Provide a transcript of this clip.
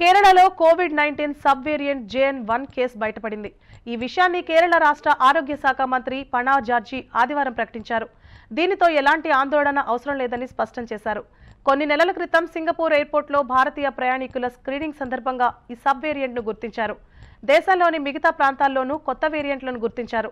కేరళలో Covid nineteen sub variant JN one case బయటపడింది. ఈ విషయాన్ని కేరళ రాష్ట్ర ఆరోగ్య శాఖ మంత్రి పణా జార్జీ ఆదివారం ప్రకటించారు. దీనితో ఎలాంటి ఆందోళన అవసరం లేదని స్పష్టం చేశారు. కొన్ని నెలల క్రితం సింగపూర్ ఎయిర్పోర్ట్లో భారతీయ ప్రయాణికుల స్క్రీనింగ్ సందర్భంగా ఈ సబ్ వేరియంట్ను గుర్తించారు. దేశంలోని మిగతా ప్రాంతాల్లోనూ కొత్త వేరియంట్లను గుర్తించారు.